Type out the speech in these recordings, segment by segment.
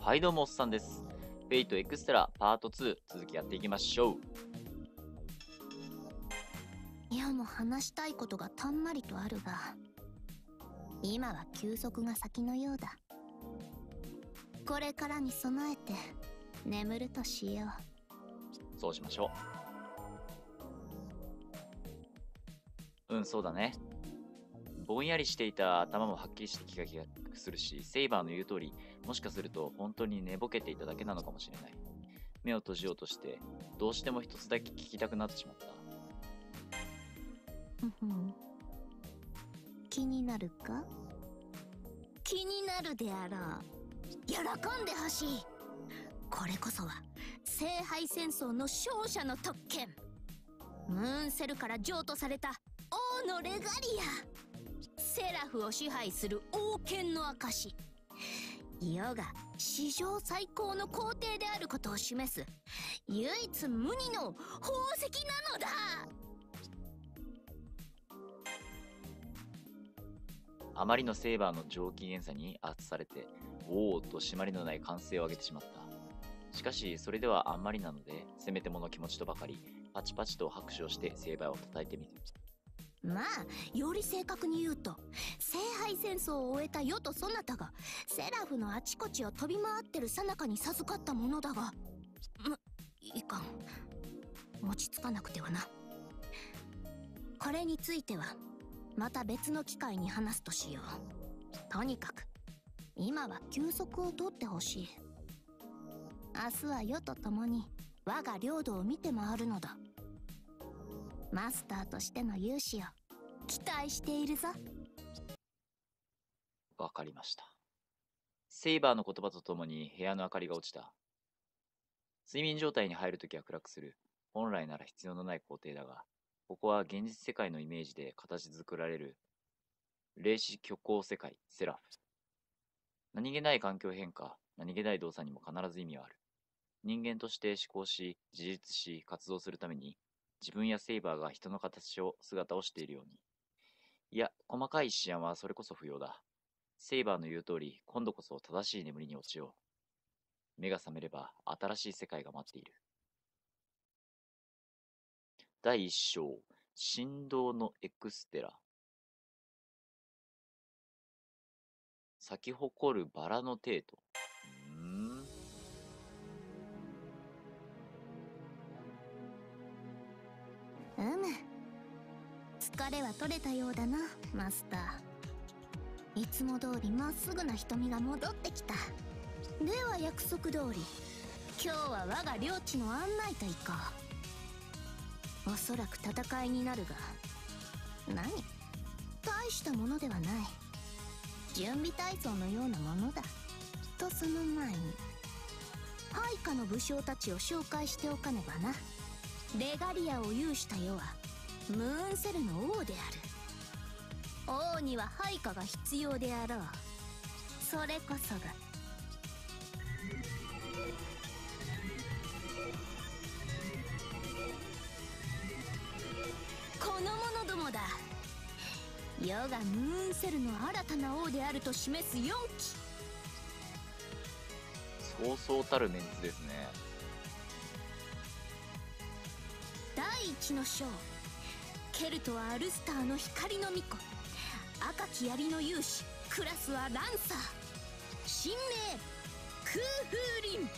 はいどうもおっさんです。フェイトエクストラパート2続きやっていきましょう。いやもう話したいことがたんまりとあるが今は休息が先のようだこれからに備えて眠るとしよそうしましょう。うん、そうだね。ぼんやりしていた頭もはっきりして気が気がするし、セイバーの言う通り、もしかすると本当に寝ぼけていただけなのかもしれない。目を閉じようとして、どうしても一つだけ聞きたくなってしまった。気になるか？気になるであろう喜んでほしいこれこそは聖杯戦争の勝者の特権ムーンセルから譲渡された王のレガリアセラフを支配する王権の証世が史上最高の皇帝であることを示す唯一無二の宝石なのだあまりのセイバーの上機嫌さに圧されて、おおと締まりのない歓声を上げてしまった。しかし、それではあんまりなので、せめてもの気持ちとばかり、パチパチと拍手をしてセイバーを叩いてみる。まあより正確に言うと聖杯戦争を終えた世とそなたがセラフのあちこちを飛び回ってる最中に授かったものだがむいかん。落ち着かなくてはな。これについてはまた別の機会に話すとしよう。とにかく今は休息をとってほしい。明日は世と共に我が領土を見て回るのだ。マスターとしての勇姿を期待しているぞわかりました。セイバーの言葉とともに部屋の明かりが落ちた。睡眠状態に入るときは暗くする。本来なら必要のない工程だが、ここは現実世界のイメージで形作られる、霊視虚構世界、セラフ。何気ない環境変化、何気ない動作にも必ず意味はある。人間として思考し、自立し、活動するために、自分やセイバーが人の形を、姿をしているように。いや、細かい思案はそれこそ不要だ。セイバーの言う通り、今度こそ正しい眠りに落ちよう。目が覚めれば新しい世界が待っている。第一章、振動のエクステラ。咲き誇るバラのテート。うん。うむ疲れは取れたようだなマスター。いつも通りまっすぐな瞳が戻ってきた。では約束通り今日は我が領地の案内といこう。おそらく戦いになるが何？大したものではない。準備体操のようなものだ。とその前に配下の武将たちを紹介しておかねばな。レガリアを有した世はムーンセルの王である。王には配下が必要であろう。それこそが。この者どもだ。世がムーンセルの新たな王であると示す4期そうそうたるメンツですね。第一の章ケルトはアルスターの光の巫女。赤き槍の勇士。クラスはランサー。神名クーフーリン。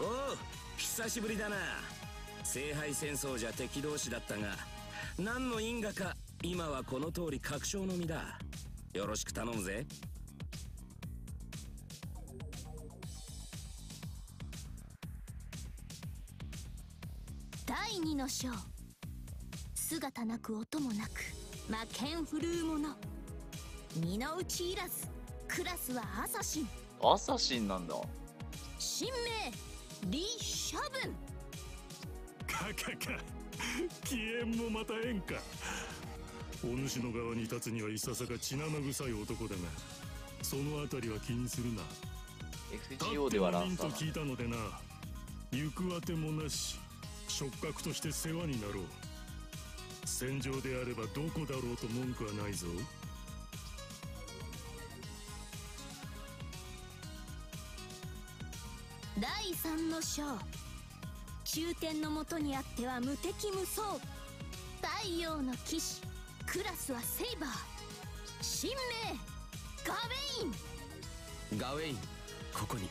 おう久しぶりだな。聖杯戦争じゃ敵同士だったが何の因果か今はこの通り確証の身だ。よろしく頼むぜ。第二の章姿なく音もなく魔剣振るう者。身の内いらずクラスはアサシン。アサシンなんだ。神名リ・シャブン。かかか機嫌もまた縁かお主の側に立つにはいささか血生臭い男だがそのあたりは気にするな。立 FGO ではランサーなんだ聞いたのでな。行くあてもなし。触覚として世話になろう戦場であればどこだろうと文句はないぞ。第三の章中天のもとにあっては無敵無双太陽の騎士クラスはセイバー神明ガウェイン。ガウェインここに。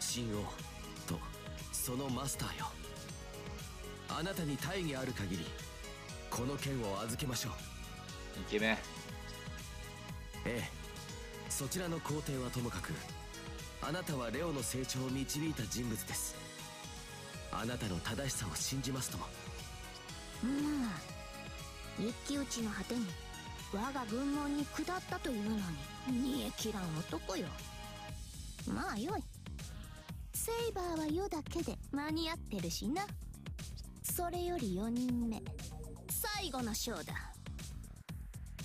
神王とそのマスターよあなたに大義ある限りこの剣を預けましょう。イケメン。ええ。そちらの皇帝はともかくあなたはレオの成長を導いた人物です。あなたの正しさを信じますとも。まあ一騎打ちの果てに我が軍門に下ったというのに煮え切らん男よ。まあよい。セイバーは世だけで間に合ってるしなそれより4人目。最後の章だ。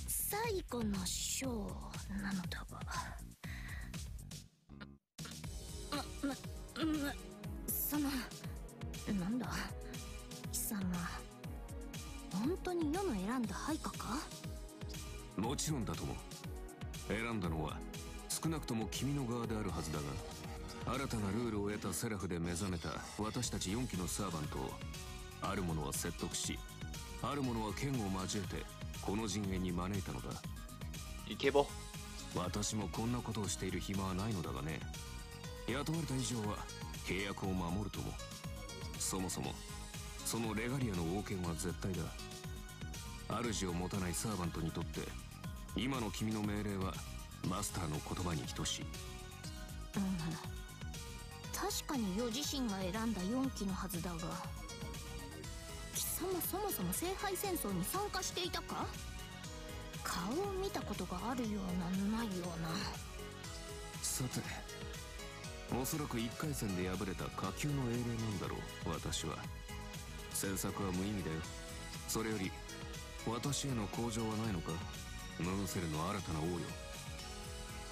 最後の章なのだがま、ま、ま、そのなんだ？貴様本当に世の選んだ配下か？もちろんだとも選んだのは少なくとも君の側であるはずだが新たなルールを得たセラフで目覚めた私たち4機のサーバントを。ある者は説得しある者は剣を交えてこの陣営に招いたのだ。イケボ私もこんなことをしている暇はないのだがね。雇われた以上は契約を守るとも。そもそもそのレガリアの王権は絶対だ。主を持たないサーバントにとって今の君の命令はマスターの言葉に等しい。うん。確かに余自身が選んだ4機のはずだが貴様そもそも聖杯戦争に参加していたか？顔を見たことがあるようなないような。さておそらく1回戦で敗れた下級の英霊なんだろう私は。詮索は無意味だよ。それより私への向上はないのか？ムーンセルの新たな王よ。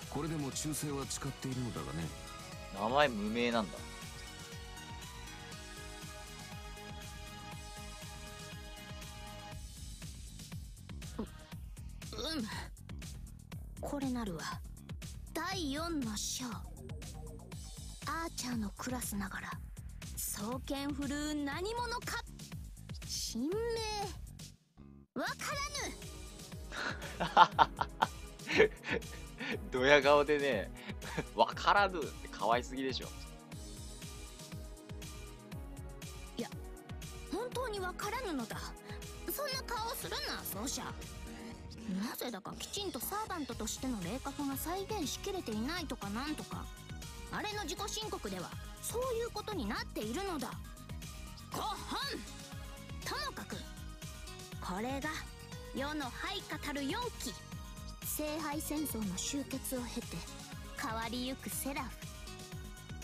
これでも忠誠は誓っているのだがね。名前無名なんだなるわ。第4の章。アーチャーのクラスながら双剣振るう何者か。神明。わからぬ。ドヤ顔でねわからぬ。って可愛すぎでしょ。本当にわからぬのだ。そんな顔するな奏者なぜだかきちんとサーバントとしての霊格が再現しきれていないとかなんとか。あれの自己申告ではそういうことになっているのだ。ご本。ともかくこれが世の配下たる4期聖杯戦争の終結を経て変わりゆくセラフ。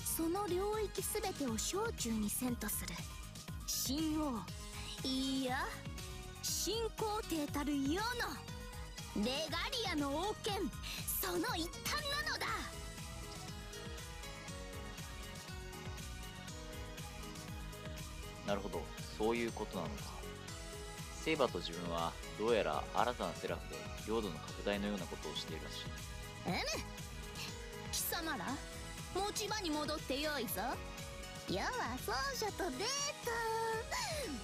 その領域全てを小中に遷とする。神王。いや。新皇帝たる世の。レガリアの王権その一端なのだ。なるほど。そういうことなのか。セイバーと自分はどうやら新たなセラフで領土の拡大のようなことをしているらしい。えむ貴様ら持ち場に戻ってよいぞ。世は奏者とデー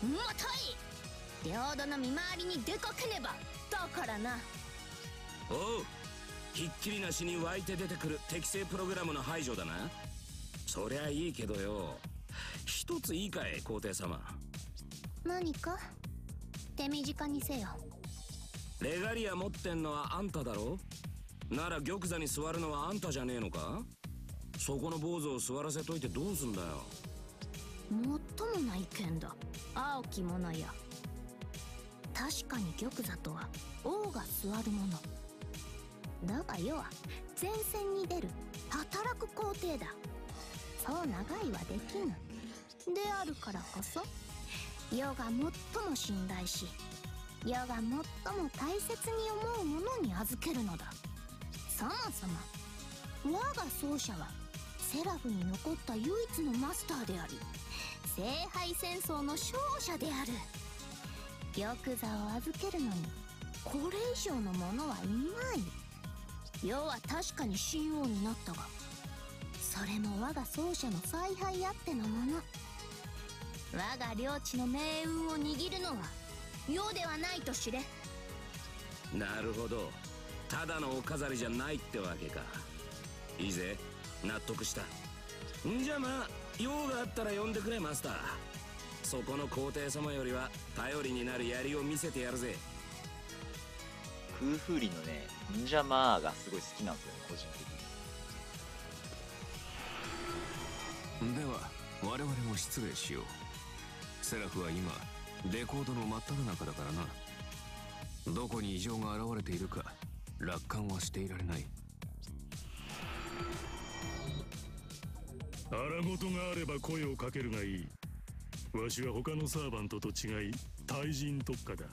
ト。もとい。領土の見回りに出かけねば。だからなおうひっきりなしに湧いて出てくる適正プログラムの排除だな。そりゃいいけどよ。一ついいかい皇帝様。何か？手短にせよ。レガリア持ってんのはあんただろ？なら玉座に座るのはあんたじゃねえのか？そこの坊主を座らせといてどうすんだよ。もっともな意見だ。青き者や。確かに玉座とは王が座るものだが世は前線に出る働く皇帝だ。そう長いはできぬ。であるからこそ世が最も信頼し世が最も大切に思うものに預けるのだ。そもそも我が奏者はセラフに残った唯一のマスターであり聖杯戦争の勝者である。玉座を預けるのにこれ以上のものはいない。世は確かに神王になったがそれも我が奏者の采配あってのもの。我が領地の命運を握るのは世ではないと知れ。なるほど。ただのお飾りじゃないってわけか。いいぜ。納得した。んじゃまあ用があったら呼んでくれマスター。そこの皇帝様よりは頼りになる槍を見せてやるぜ。空風林のねンジャマーがすごい好きなんですよね個人的に。では我々も失礼しよう。セラフは今レコードの真っ只中だからな。どこに異常が現れているか楽観はしていられない。荒事があれば声をかけるがいい。わしは他のサーバントと違い対人特化だ。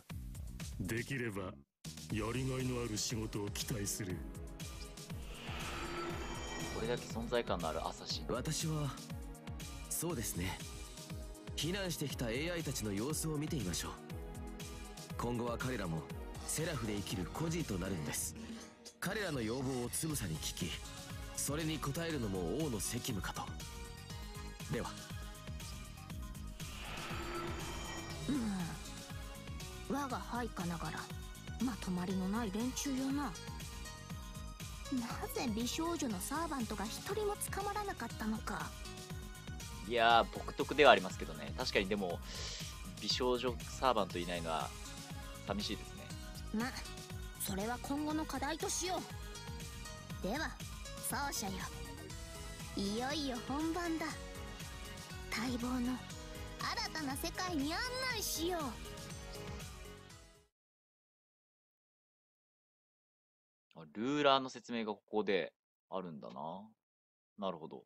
できればやりがいのある仕事を期待する。これだけ存在感のあるアサシ。ン私はそうですね。避難してきた AI たちの様子を見てみましょう。今後は彼らもセラフで生きる孤児となるんです。彼らの要望をつぶさに聞きそれに応えるのも王の責務かと。では。うん。我が配下ながらまとまりのない連中よな。なぜ美少女のサーバントが一人も捕まらなかったのか。いやー僕得ではありますけどね。確かにでも美少女サーバントいないのは寂しいですね。まそれは今後の課題としよう。では奏者よ。いよいよ本番だ。待望の新たな世界に案内しようルーラーの説明がここであるんだな。なるほど。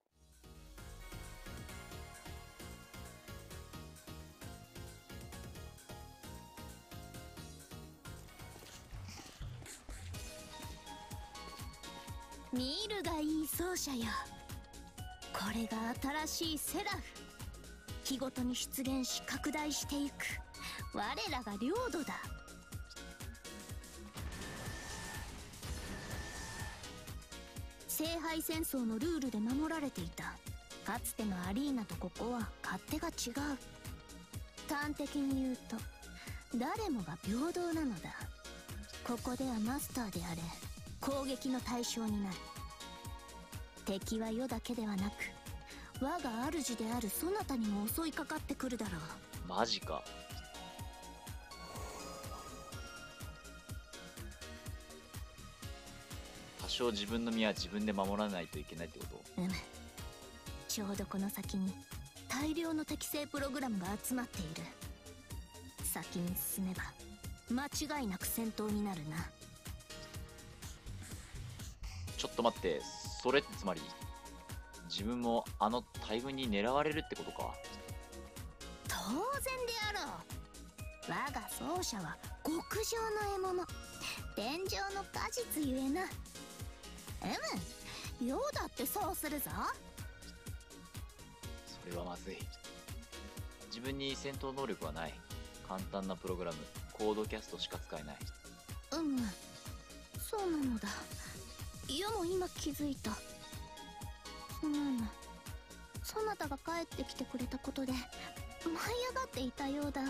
見るがいい奏者よ。これが新しいセラフ。日ごとに出現し拡大していく。我らが領土だ。聖杯戦争のルールで守られていた。かつてのアリーナとここは勝手が違う。端的に言うと誰もが平等なのだ。ここではマスターであれ攻撃の対象になる。敵は世だけではなく我が主であるそなたにも襲いかかってくるだろう。マジか。自分の身は自分で守らないといけないってこと？うむちょうどこの先に大量の適正プログラムが集まっている。先に進めば間違いなく戦闘になるな。ちょっと待ってそれってつまり自分もあの大軍に狙われるってことか？当然であろう。我が奏者は極上の獲物。天上の果実ゆえなうむようだってそうするぞ。それはまずい。自分に戦闘能力はない。簡単なプログラム。コードキャストしか使えない。うむそうなのだ。世も今気づいた。うむそなたが帰ってきてくれたことで舞い上がっていたようだ。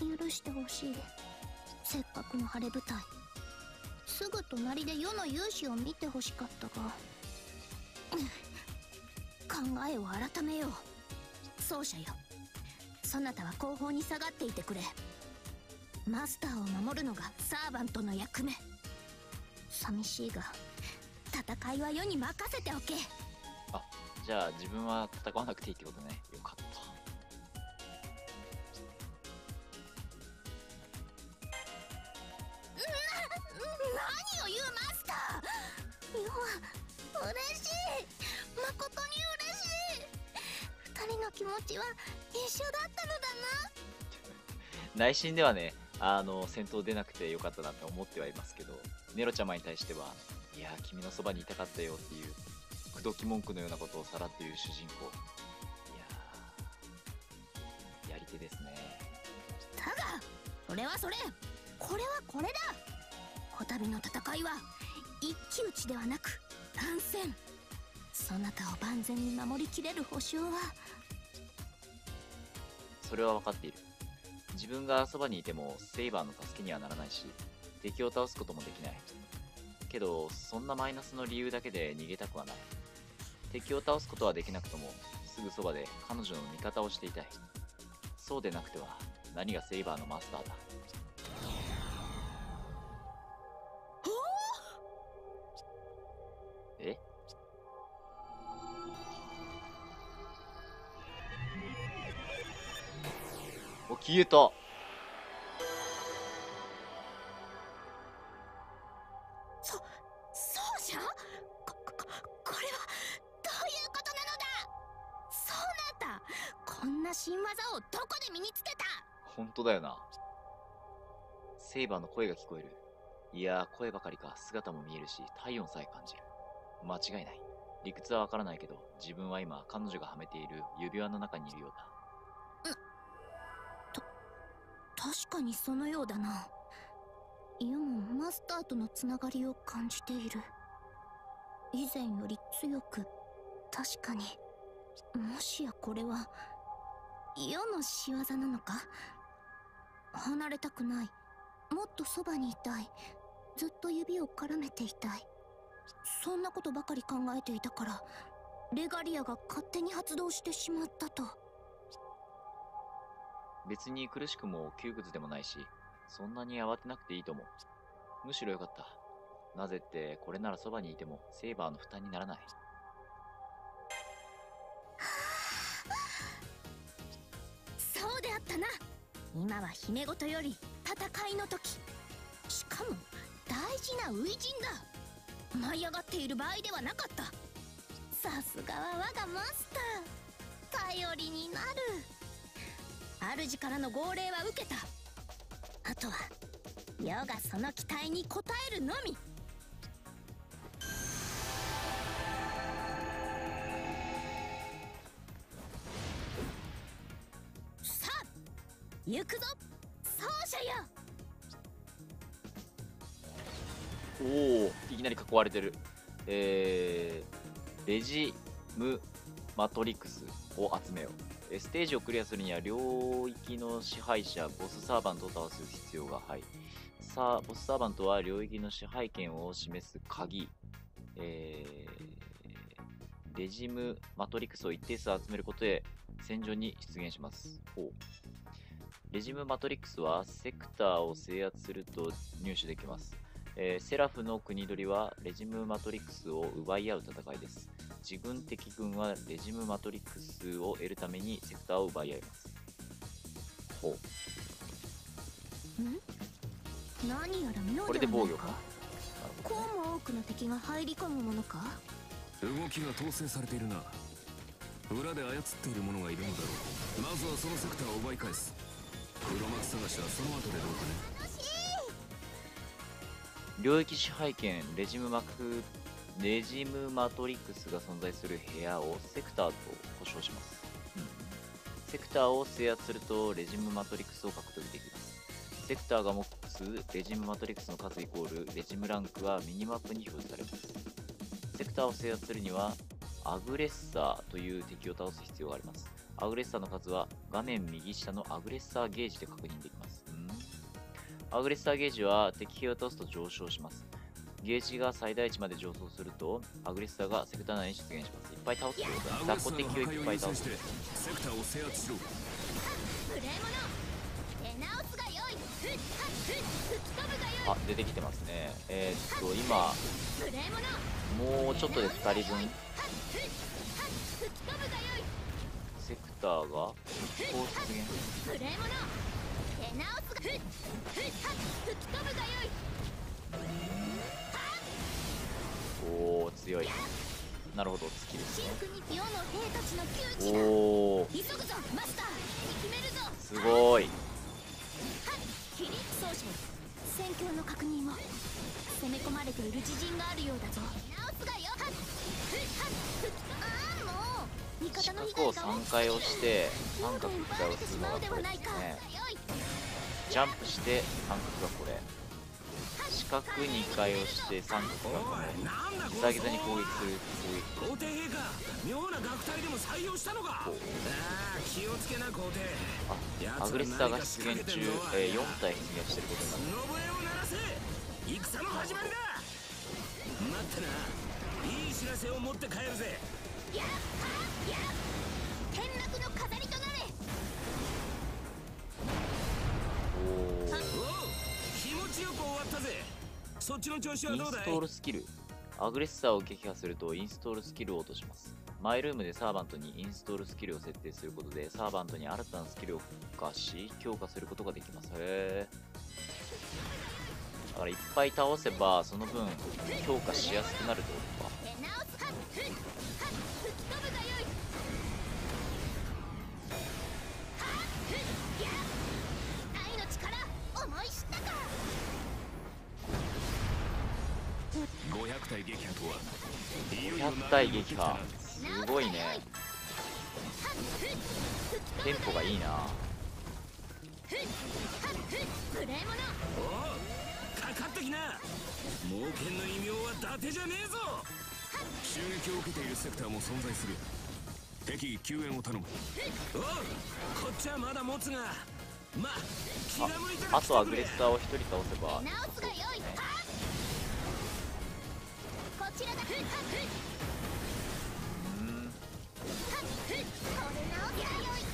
許してほしい。せっかくの晴れ舞台すぐ隣で世の勇姿を見てほしかったが 考えを改めよう。奏者よ。そなたは後方に下がっていてくれ。マスターを守るのがサーバントの役目。寂しいが戦いは世に任せておけ。あじゃあ自分は戦わなくていいってことね。嬉しい。誠に嬉しい。二人の気持ちは一緒だったのだな。内心ではねあの戦闘出なくてよかったなって思ってはいますけどネロちゃまに対してはいやー君のそばにいたかったよっていう口説き文句のようなことをさらっている主人公。いややり手ですね。なだがそれはそれ。これはこれだ。こたびの戦いは一騎打ちではなく乱戦。そなたを万全に守りきれる保証は？それは分かっている。自分がそばにいてもセイバーの助けにはならないし敵を倒すこともできない。けどそんなマイナスの理由だけで逃げたくはない。敵を倒すことはできなくともすぐそばで彼女の味方をしていたい。そうでなくては何がセイバーのマスターだ。お消えたそそうじゃここここれはどういうことなのだ？そうなんだ。こんな新技をどこで身につけた？本当だよな。セイバーの声が聞こえる。いや声ばかりか。姿も見えるし体温さえ感じる。間違いない。理屈はわからないけど自分は今彼女がはめている指輪の中にいるようだ確かにそのようだな。世もマスターとのつながりを感じている。以前より強く確かに。もしやこれは世の仕業なのか？離れたくない。もっとそばにいたい。ずっと指を絡めていたい。そんなことばかり考えていたからレガリアが勝手に発動してしまったと。別に苦しくも窮屈でもないしそんなに慌てなくていいと思う。むしろよかった。なぜってこれならそばにいてもセイバーの負担にならない。そうであったな。今は姫ごとより戦いの時。しかも大事な初陣だ。舞い上がっている場合ではなかった。さすがは我がマスター。頼りになる。主からの号令は受けた。あとは世がその期待に応えるのみ。さあ行くぞ。奏者よ。おおいきなり囲われてる。えー、レジムマトリクスを集めよう。ステージをクリアするには領域の支配者ボスサーバントを倒す必要がはいさあボスサーバントは領域の支配権を示す鍵えー、レジムマトリクスを一定数集めることで戦場に出現しますほうレジムマトリックスはセクターを制圧すると入手できます。えーセラフの国取りはレジムマトリックスを奪い合う戦いです。自軍敵軍はレジムマトリックスを得るためにセクターを奪い合います。ほ何やら妙う。これで防御か？こうも多くの敵が入り込むものか？動きが統制されているな。裏で操っている者がいるのだろう。まずはそのセクターを奪い返す。黒幕探しはその後でどうかね。領域支配権レジムマクレジムマトリックスが存在する部屋をセクターと呼称します、うんセクターを制圧するとレジムマトリックスを獲得できます。セクターが持つレジムマトリックスの数イコールレジムランクはミニマップに表示されます。セクターを制圧するにはアグレッサーという敵を倒す必要があります。アグレッサーの数は画面右下のアグレッサーゲージで確認できます。うん。アグレッサーゲージは敵兵を倒すと上昇します。ゲージが最大値まで上昇すると、アグレッサーがセクター内に出現します。いっぱい倒すよ。ア雑グレッサーの破魚敵をいっぱい倒す。セクターを制圧しろ無礼者出直すがいあ、出てきてますね。えー、っと、今、もうちょっとで2人分、セクターがこう出現。吹き飛ぶがよいおー、強い。なるほど、スキルです真ね。おー、急ぐぞマスター決めるぞすごい。の確認を攻め込まれている自陣があるようだぞ直すがよはっふっはっ吹き飛ぶああもう味四方の被角を害が大き3回押して、三角どんどん1回押すのがこれですね。ジャンプして三角がこれ四角2回押して三角がこれなんだギザギザに攻撃する攻撃。皇帝陛下妙な学隊で。も採用したのかああ気をつけな皇帝あアグレッサーが出現中、えー、4体出現してることになる信江を鳴らせ戦の始まりだ待ってないい知らせを持って帰るぜやっやっ転落の飾りとなれおーおう気持ちよく終わったぜそっちの調子はどうだいインストールスキル。アグレッサーを撃破するとインストールスキルを落とします。マイルームでサーバントにインストールスキルを設定することでサーバントに新たなスキルを付加し強化することができます。へえだからいっぱい倒せばその分強化しやすくなるってこと。体撃破とは。いよいよ500体撃破。すごいね。テンポがいいな。かかってきな。猛犬の異名は伊達じゃねえぞ。襲撃を受けているセクターも存在する。敵救援を頼む。おうこっちはまだ持つが。まあ気が向いたらあとアグレッサーを1人倒せば。すちらだふっはっふっうん。はっふっこれ直すがよい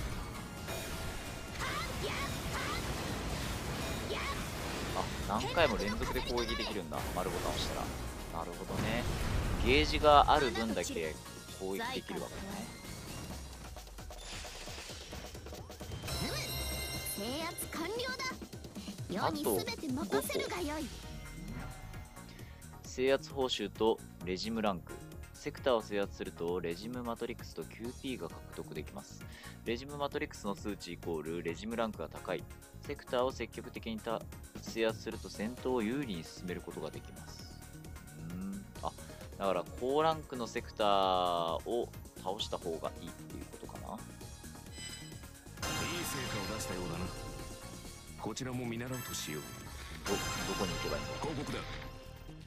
はっやっはっやっあ何回も連続で攻撃できるんだ。丸ボタン押したら。なるほどね。ゲージがある分だけ攻撃できるわけね。制圧完了だ。世にすべて任せるがよい制圧報酬とレジムランク。セクターを制圧するとレジムマトリックスと QP が獲得できます。レジムマトリックスの数値イコールレジムランクが高い。セクターを積極的にた制圧すると戦闘を有利に進めることができます。うーん。あだから高ランクのセクターを倒した方がいいっていうことかな。いい成果を出したようだな。こちらも見習うとしよう。どどこに行けばいいんだ広告だ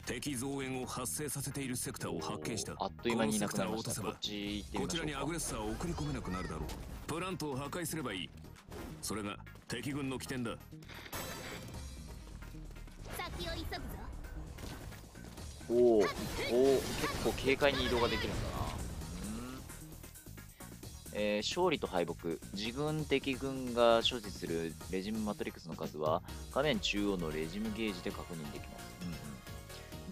敵増援を発生させているセクターを発見した。あっという間にいなくなりました。ここのセクターを落とせばっちらにアグレッサーを送り込めなくなるだろう。プラントを破壊すればいい。それが敵軍の起点だ。先を急ぐぞ。おおおー結構軽快に移動ができるんだな。うんえー勝利と敗北。自軍敵軍が所持するレジムマトリックスの数は画面中央のレジムゲージで確認できます、うんうん、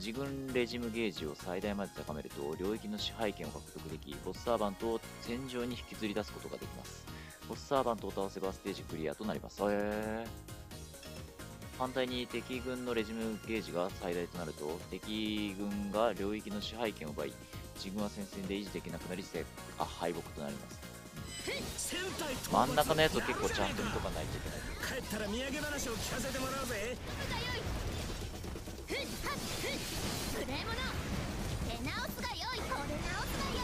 自軍レジムゲージを最大まで高めると領域の支配権を獲得できボスサーバントを戦場に引きずり出すことができます。ボスサーバントを倒せばステージクリアとなります。へえ反対に敵軍のレジムゲージが最大となると敵軍が領域の支配権を奪い自軍は戦線で維持できなくなりせあ敗北となります。真ん中のやつを結構ちゃんと見とかないといけない。帰ったら土産話を聞かせてもらうぜふっはっふっ無礼者出直すがよいこれ直すがよい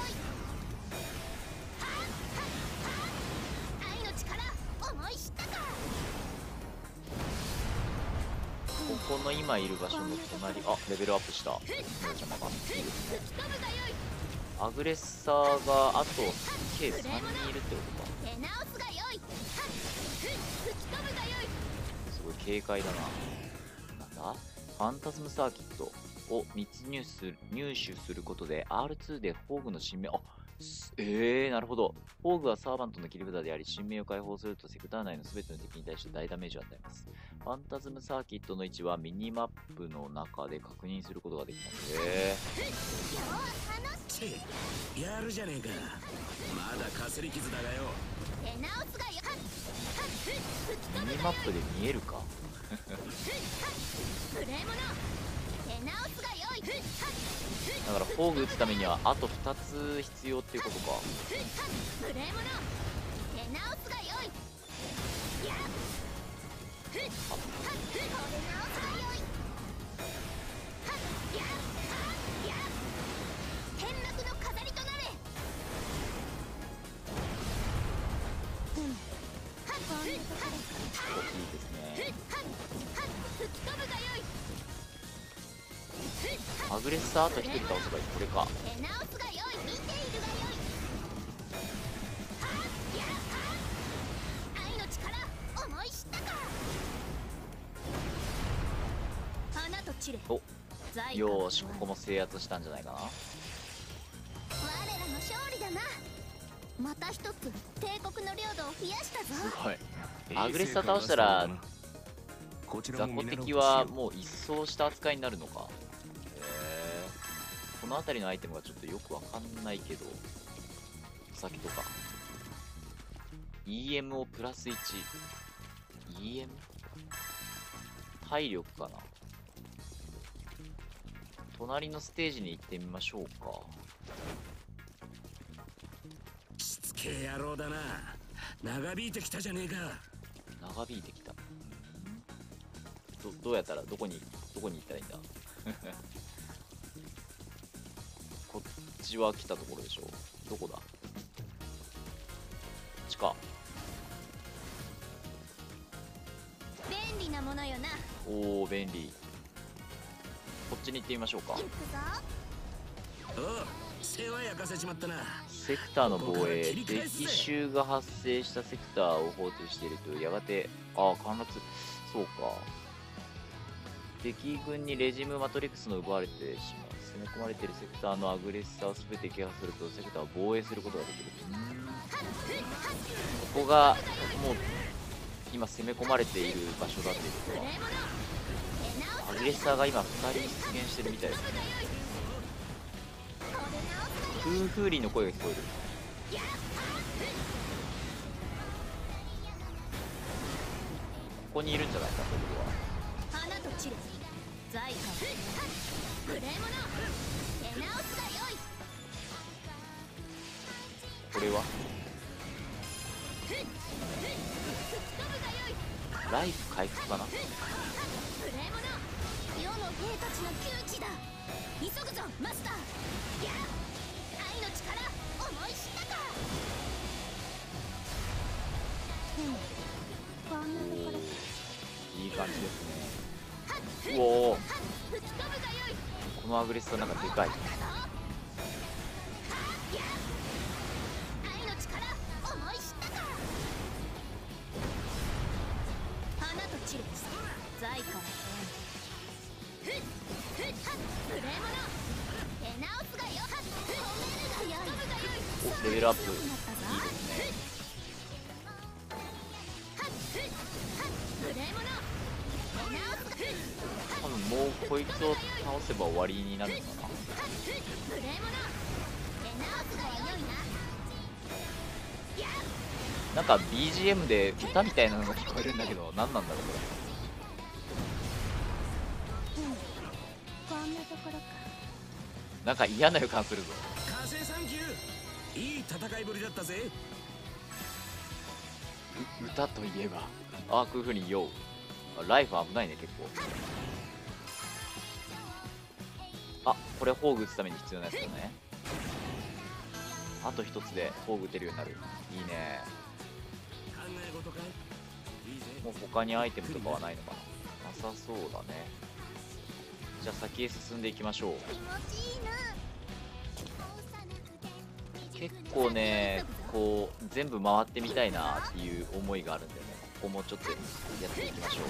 はっはっはっ愛の力思い知ったかここの今いる場所の隣。あレベルアップした。アグレッサーがあと計3人いるってことか。すごい軽快だな。なんだ？ファンタズムサーキットを3つ入手する入手することで R2 でフォーグの新名あすえー、なるほど。フォーグはサーバントの切り札であり、新名を解放するとセクター内の全ての敵に対して大ダメージを与えます。ファンタズムサーキットの位置はミニマップの中で確認することができます。へ今日は楽しいやるじゃねえかまだかすり傷だがよミニマップで見えるかだからフォーグ打つためにはあと2つ必要っていうことか。ふグレッサーあと1人倒せばいい。これか。お財よーしここも制圧したんじゃないかな。我らの勝利だな。また一つ帝国の領土を増やしたぞ。すごい。アグレッサー倒したら雑魚敵はもう一掃した扱いになるのかの辺りのアイテムがちょっとよくわかんないけどお酒とか。EM をプラス 1EM? 体力かな。隣のステージに行ってみましょうか。しつけえ野郎だな。長引いてきたじゃねえか。長引いてきた。どどうやったらどこにどこに行ったらいいんだ？ちは来たところでしょ。どこだ？こっちか便利なものよな。おお便利。こっちに行ってみましょうか。行くぞおう世話焼かせちまったな。セクターの防衛敵襲が発生したセクターを放置しているとやがてああ陥落そうか。敵軍にレジムマトリックスの奪われてしまう攻め込まれているセクターのアグレッサーを全て撃破するとセクターを防衛することができるここがもう今攻め込まれている場所だっていうことはアグレッサーが今2人出現してるみたいですねフーフーリンの声が聞こえるここにいるんじゃないか僕は。花とチレ財貨無礼者手直すがよいこれはライフ回復かな無礼者世の兵たちの窮地だ急ぐぞマスターや愛の力思い知ったかうんこんなところ。いい感じですね。うおこのアグレスソなんかでかい。レベルアップ。こいつを倒せば終わりになるのかな？なんか BGM で歌みたいなのが聞こえるんだけど何なんだろうこれ。なんか嫌な予感するぞ。火星サンキューいい戦いぶりだったぜ。う歌といえば。あこういう風に言おう。あライフ危ないね結構あこれ宝具打つために必要なやつだね。あと一つで宝具打てるようになる。いいね。もう他にアイテムとかはないのかな。なさそうだね。じゃあ先へ進んでいきましょう。結構ねこう全部回ってみたいなっていう思いがあるんでね。ここもちょっとやっていきましょう。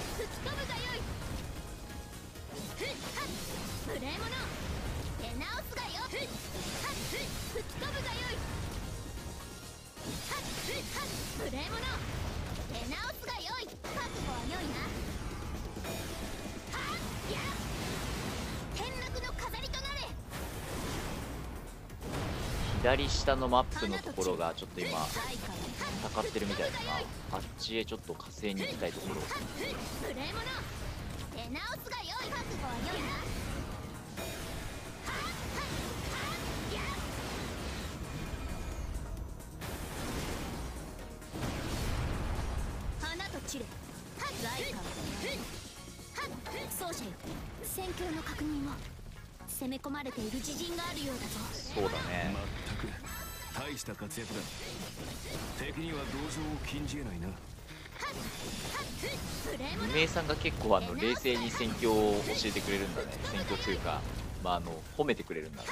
吹き飛ぶがよいふっはっ無礼者手直すがよふっはっふっ吹き飛ぶがよいはっふっはっ無礼者手直すがよい覚悟はよいなはっや天幕の飾りとなれ左下のマップのところがちょっと今財貨はかかってるみたいだな。あっちへちょっと火星に行きたいところ。無礼者手直すがよい覚悟はよいな奏者よ戦況の確認を攻め込まれている自陣があるようだぞ。そうだね。全く大した活躍だ。敵には同情を禁じえないな。名さんが結構あの冷静に戦況を教えてくれるんだね。戦況というかまああの褒めてくれるんだね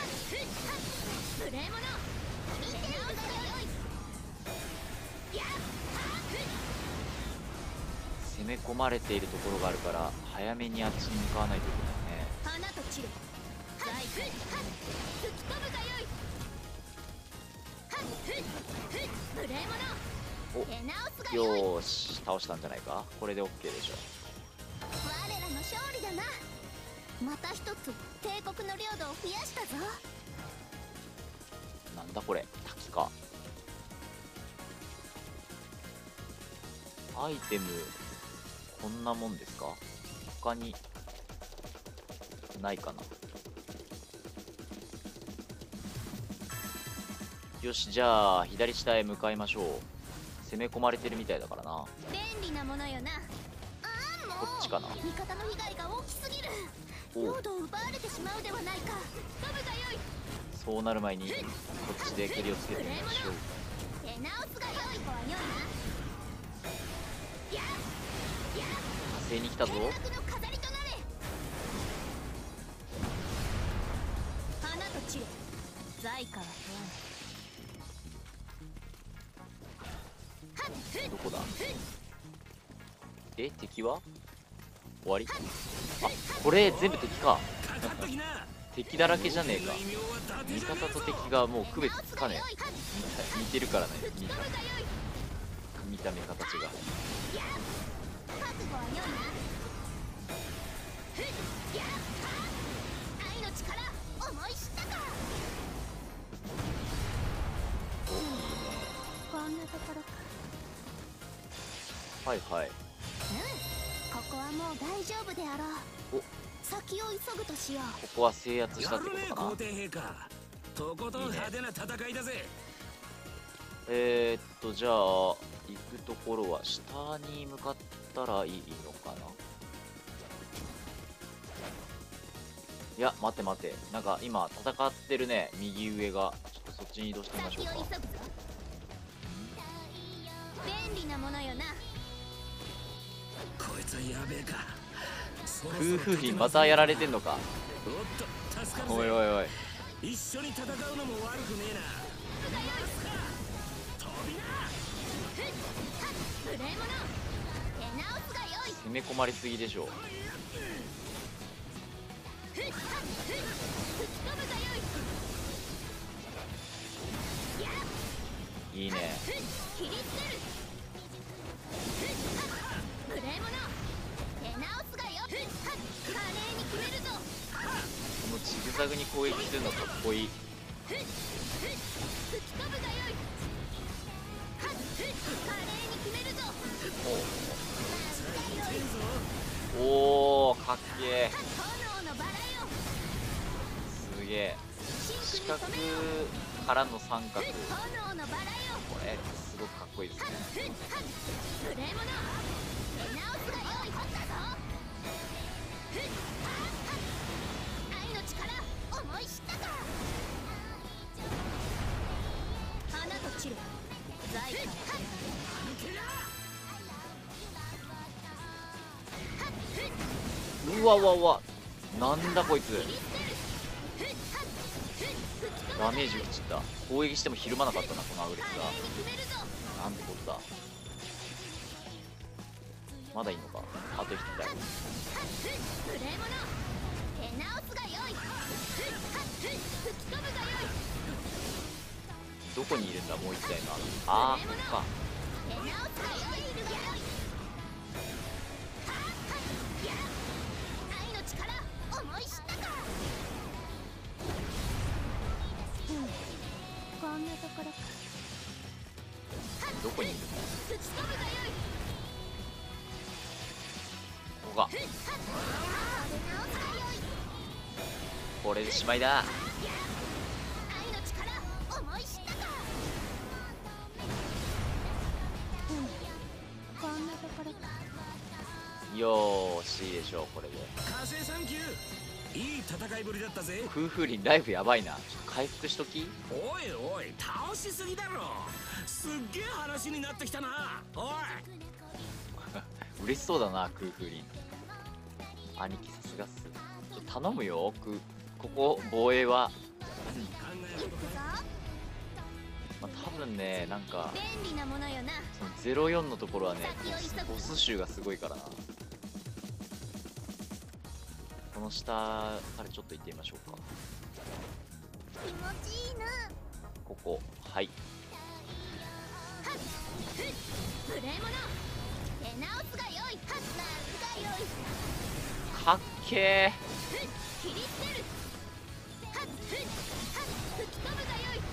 攻め込まれているところがあるから早めにあっちに向かわないといけないね。花と散れ財布吹き飛ぶがよい。はっふっふっ無礼者手直すがよい。よーし倒したんじゃない。かこれで OK でしょ我らの勝利だなまた一つ帝国の領土を増やしたぞなんだこれ滝かアイテムこんなもんですか？他にないかな？よしじゃあ左下へ向かいましょう。攻め込まれてるみたいだからな。便利なものよな。こっちかな？味方の被害が大きすぎる。領土を奪われてしまうではないか。飛ぶがよい。そうなる前にこっちで蹴りをつけてみましょう。手直すがよい子はよい火星に来たぞ。どこだえ敵は。終わりあこれ全部敵か敵だらけじゃねえか味方と敵がもう区別つかねえ似てるからね見た見た目形がはよいなふっやっ愛の力思い知ったかこんなところかはい。はいうんここはもう大丈夫であろう。お先を急ぐとしよう。ここは制圧したやるねってことかな。皇帝陛下とことん派手な戦いだぜ。えー、っとじゃあ行くところは下に向かったらいいのかな？いや待って待って。なんか今戦ってるね。右上が。ちょっとそっちに移動してみましょうか。先を急ぐぞ便利なものよなこいつはやべえか。そろそろ空風林またやられてんのか？おいおいおい。一緒に戦うのも悪くねえな。飛びなすがよい攻め込まれすぎでしょふっはっふっ吹き飛ぶがよいいいねこのジグザグに攻撃するのかっこいい。ふっおおかっけえすげえ。四角からの三角。これすごくかっこいいですね。ふっはっうわわわ。なんだこいつ。ダメージ打ちった。攻撃してもひるまなかったなこのアグレスが。なんてことだ。まだいいのか。あと1体どこにいるんだもう1体のあのあーこっか。んなところかどこにいる？ここか。これでしまいだよーしいいでしょうこれで。火星サンキューいい戦いぶりだったぜ。空風林ライフやばいな。ちょっと回復しとき。おいおい倒しすぎだろ。すっげえ話になってきたな。おい。嬉しそうだな空風林。兄貴さすがっす。頼むよ空ここ防衛は、まあ、多分ねなんか便利なものよな。その04のところはねボスボス集がすごいからなこの下からちょっと行ってみましょうか。気持ちいいな。ここ。はい。無礼者出直すがよい。はっなすがよい。かっけ切り捨てるはっ。はっ。吹き飛ぶがよい。は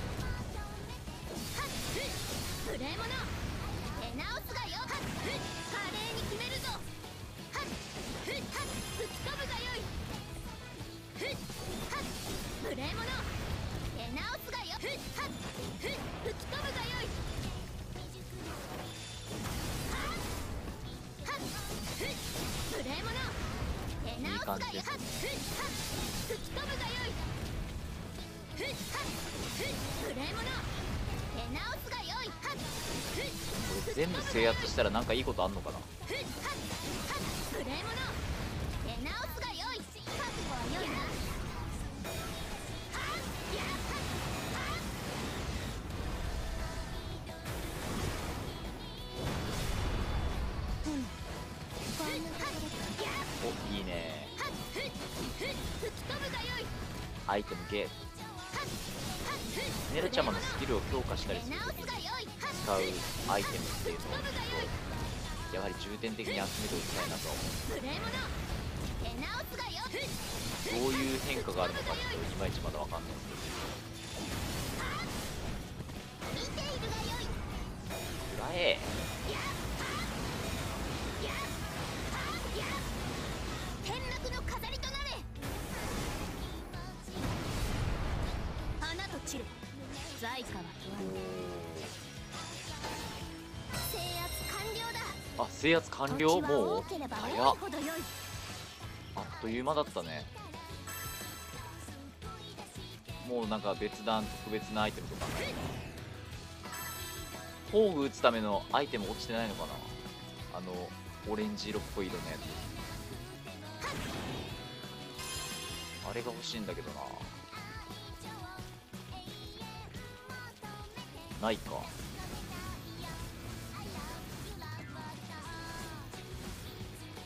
っふっ。無礼者全部制圧したらなんかい。い。ことあんのかなアイテムゲーはっはっふっネルちゃまのスキルを強化したりするときに使うアイテムっていうのをちょっとやはり重点的に集めておきたいなとは思うどういう変化があるのかっといまいちまだわかんないんですけどくらえ在価は制圧完了だ。あ制圧完了？もう早っあっという間だったね。もうなんか別段特別なアイテムとか。宝具打つためのアイテム落ちてないのかな？あのオレンジ色っぽい色のやつ。あれが欲しいんだけどなないか。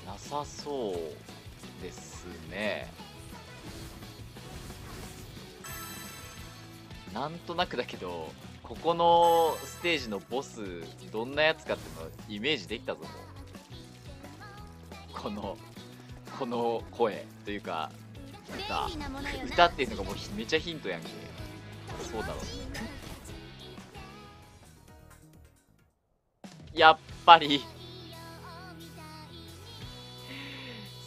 なさそうですね。なんとなくだけどここのステージのボスどんなやつかっていうのイメージできたぞもう。このこの声というか歌。歌っていうのがもうひめちゃヒントやんけ。そうだろうぱり。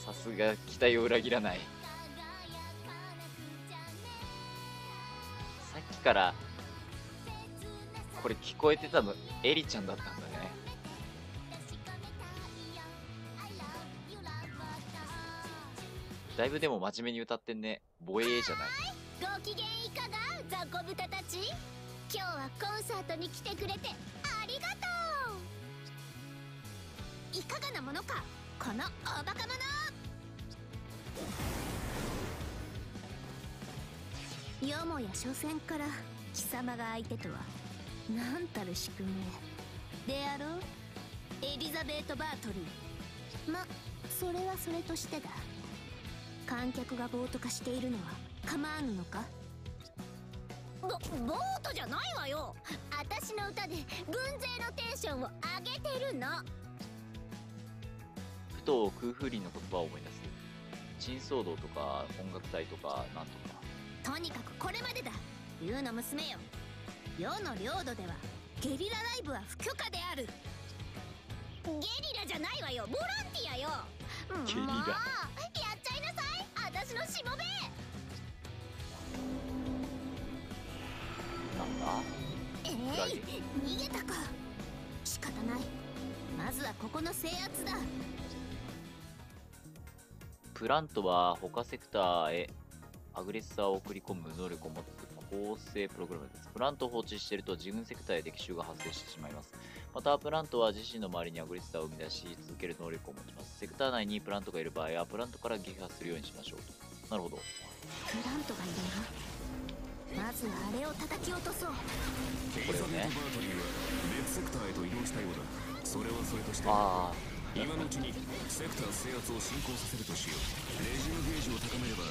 さすが期待を裏切らない。さっきからこれ聞こえてたのエリちゃんだったんだね。だいぶでも真面目に歌ってんね。防衛じゃない。ご機嫌いかが雑魚豚たち。今日はコンサートに来てくれてありがとう。いかがなものかこのおバカ者。よもや初戦から貴様が相手とはなんたる宿命。であろうエリザベート・バートルー。まそれはそれとしてだ。観客が暴徒化しているのは構わぬのか？ボボートじゃないわよ。私の歌で軍勢のテンションを上げてるのふと空風林の言葉を思い出す。珍騒動とか音楽隊とかなんとか。とにかくこれまでだ。竜の娘よ。世の領土ではゲリラライブは不許可である。ゲリラじゃないわよ。ボランティアよ。ゲリラ。もうやっちゃいなさい。私のしもべ。なんだ？えい。逃げたか。仕方ない。まずはここの制圧だプラントは他セクターへアグレッサーを送り込む能力を持つ構成プログラムです。プラントを放置していると自分セクターへ敵襲が発生してしまいます。また、プラントは自身の周りにアグレッサーを生み出し続ける能力を持ちます。セクター内にプラントがいる場合は、プラントから撃破するようにしましょうと。なるほどグラントがいるなまずはあれを叩き落とそうエリザベート・バートリーは別セクターへと移動したようだそれはそれとしてああ今のうちにセクター制圧を進行させるとしよう。レジムゲージを高めれば我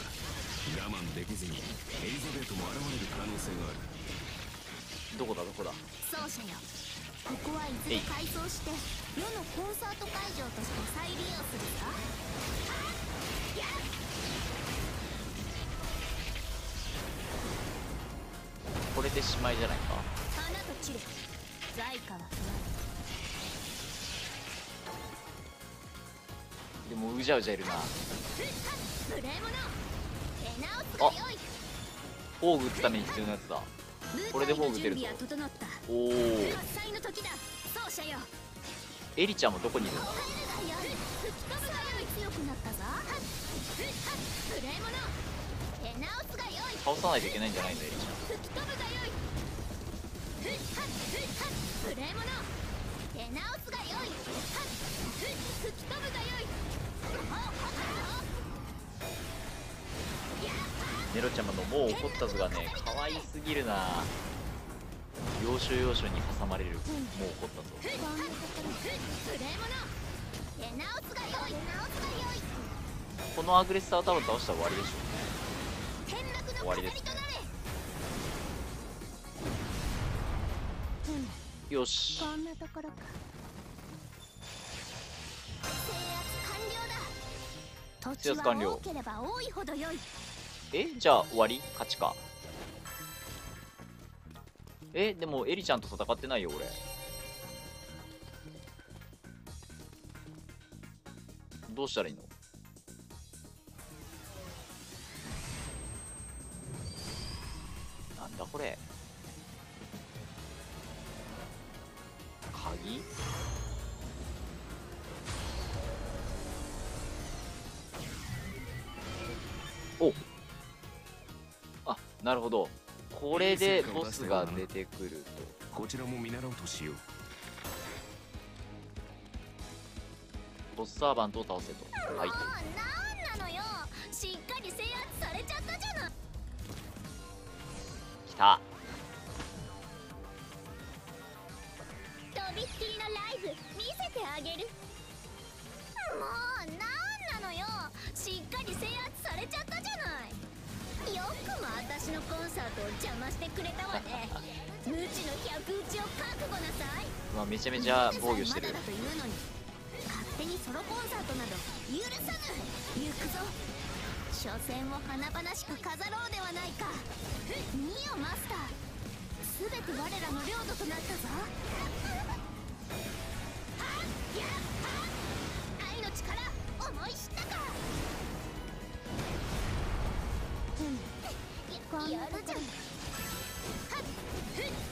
慢できずにエリザベートも現れる可能性がある。どこだ？どこだ奏者よここはいずれ改装して世のコンサート会場として再利用するかこれでしまいじゃないか花と散れ在価は不でもうじゃうじゃいるな。安無礼者手直すがよいフォーグ打つために必要なやつだ。これでフォーグ出るぞ。おおエリちゃんもどこにいるんだ倒さないといけないんじゃないの？エリち吹き飛ぶがよい。無礼者手直すがよいネロちゃんももう怒ったぞがね可愛すぎるな。要所要所に挟まれる。もう怒ったぞ。このアグレッサー多分倒したら終わりでしょ天幕の終わりです飾となれよし。こん。なところか制圧完了。だ土地は多ければ多いほど良いえじゃあ終わり？勝ちか。えでもエリちゃんと戦ってないよ俺。どうしたらいいの？なんだこれ？鍵？お。あなるほど。これでボスが出てくると。こちらも見習うとしよう。ボスサーバントを倒せと。はい。もうなんなのよ。しっかり制圧されちゃったじゃない。来た。とびっきりのライフ見せてあげる。もうなんなのよ。しっかり制圧されちゃったじゃないよくも私のコンサートを邪魔してくれたわね。無知の百打ちを覚悟なさい。まあめちゃめちゃ防御してる。まだだというのに勝手にソロコンサートなど許さぬ。行くぞ。初戦を華々しく飾ろうではないか。見よマスター。全て我らの領土となったぞ。愛の力思い知ったかうんやるじゃん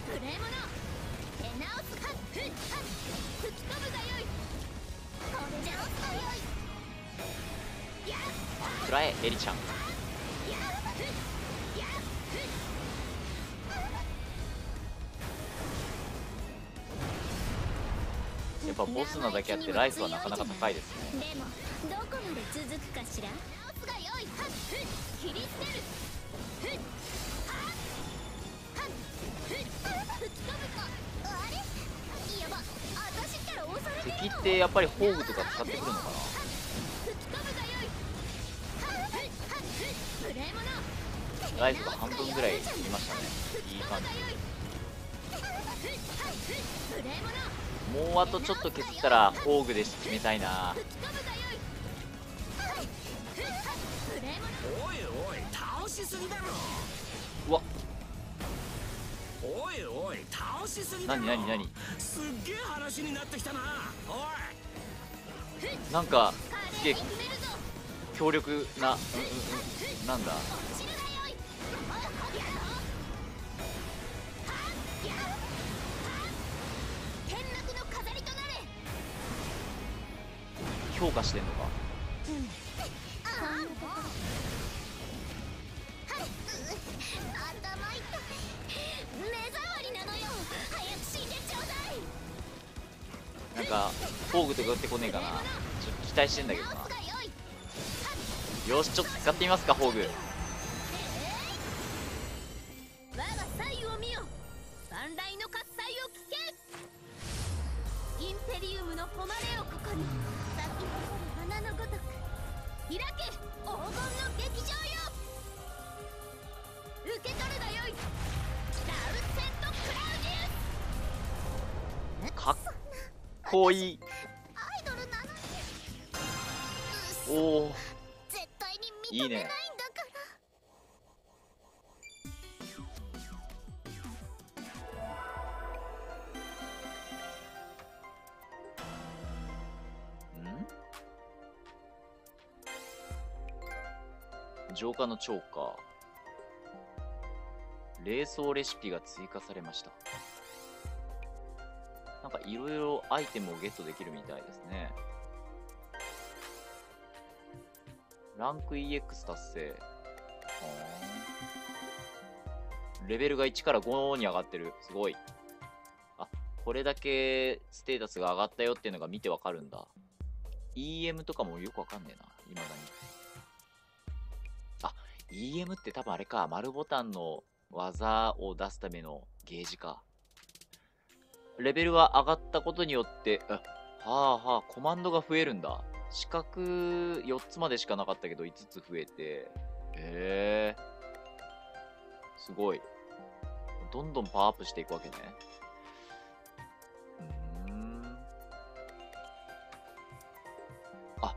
無礼者手直すはっふっはっ吹き飛ぶがよいこれじゃおすがよいやっくらえエリちゃん。やっふっやっふっやっぱボスなだけあってライフはなかなか高いですね。でもどこまで続くかしら。直すがよいはっ。切り捨てる。敵ってやっぱり宝具とか使ってくるのかな？ライフが半分ぐらいいましたね。いい感じ。もうあとちょっと削ったら宝具で決めたいな。おいおい倒しすぎだろ。おいおい倒しすぎだろ何何何？すっげえ話になってきたな。おい。なんかすげえ強力なうんうんうん。なんだ？してんのか？うはなんか宝具とか打ってこねえかな。ちょっと期待してんだけどな。よしちょっと使ってみますか宝具我が左右を見よ。万来の喝采を聞け。インペリウムの誉れをここに。咲き誇る花のごとく開け。黄金の劇場よ。受け取るがよい。ラウセン。こいいおおいんだからん？浄化の超か冷蔵レシピが追加されましたなんかいろいろアイテムをゲットできるみたいですね。ランク EX 達成。レベルが1から5に上がってる。すごい。あこれだけステータスが上がったよっていうのが見てわかるんだ。EM とかもよくわかんねえな。未だに。あ EM って多分あれか。丸ボタンの技を出すためのゲージか。レベルが上がったことによってあはあはあコマンドが増えるんだ。四角4つまでしかなかったけど5つ増えて。へえ。すごい。どんどんパワーアップしていくわけね。うん。あ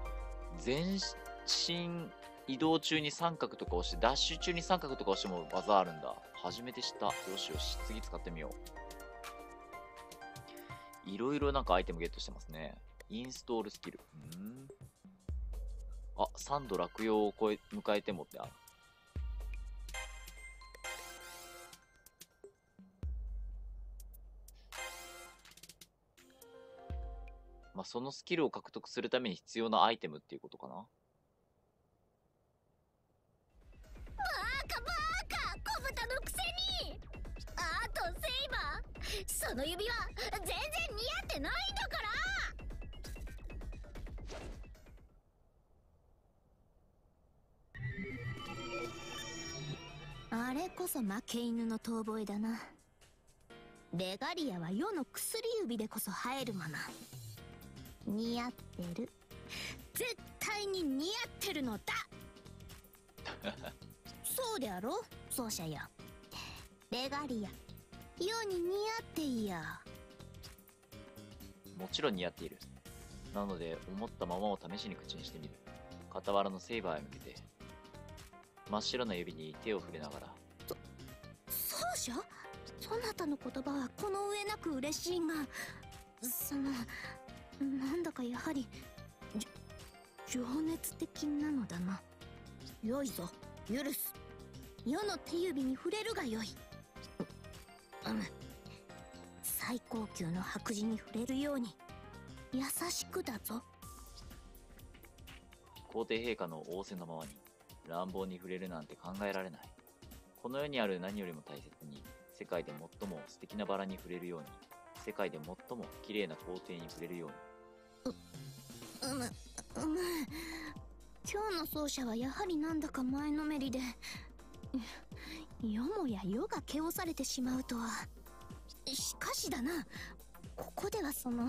全身移動中に三角とか押してダッシュ中に三角とか押しても技あるんだ。初めて知った。よしよし。次使ってみよう。いろいろなんかアイテムゲットしてますね。インストールスキル。うん。あ3度落葉を超え迎えてもってある。まあ、そのスキルを獲得するために必要なアイテムっていうことかな。バカバカ小豚のくせにあとセイバーその指輪全然似合ってないんだから。あれこそ負け犬の遠吠えだな。レガリアは世の薬指でこそ生えるもの。似合ってる。絶対に似合ってるのだ。そうであろ奏者よレガリア世に似合っていや。もちろん似合っている。なので思ったままを試しに口にしてみる。傍らのセイバーへ向けて真っ白な指に手を触れながら。奏者そなたの言葉はこの上なく嬉しいがそのなんだかやはりじ情熱的なのだな。よいぞ許す。世の手指に触れるがよいうむ最高級の白磁に触れるように優しくだぞ。皇帝陛下の仰せのままに乱暴に触れるなんて考えられない。この世にある何よりも大切に世界で最も素敵なバラに触れるように世界で最も綺麗な皇帝に触れるように。うむうむ。今日の奏者はやはりなんだか前のめりでよもや世が汚されてしまうとは。しかしだな。ここではその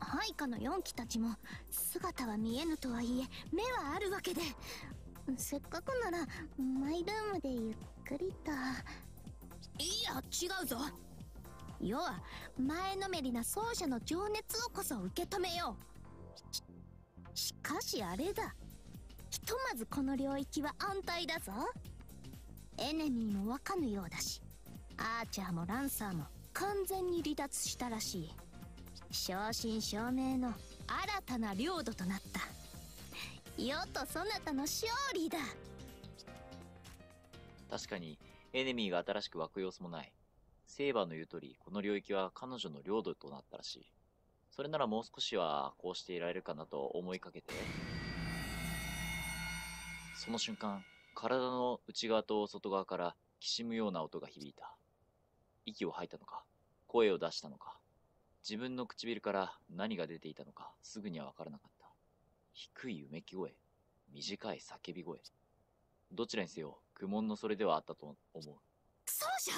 配下の四騎たちも姿は見えぬとはいえ目はあるわけで。せっかくならマイルームでゆっくりと。いや違うぞ。世は前のめりな奏者の情熱をこそ受け止めよう。ししかしあれだ。ひとまずこの領域は安泰だぞエネミーもわかぬようだしアーチャーもランサーも完全に離脱したらしい。正真正銘の新たな領土となった。世とそなたの勝利だ。確かにエネミーが新しく湧く様子もない。セイバーの言う通りこの領域は彼女の領土となったらしい。それならもう少しはこうしていられるかなと思いかけて。その瞬間体の内側と外側からきしむような音が響いた息を吐いたのか声を出したのか自分の唇から何が出ていたのかすぐには分からなかった低いうめき声短い叫び声。どちらにせよ、苦悶のそれではあったと思う。そうじゃ？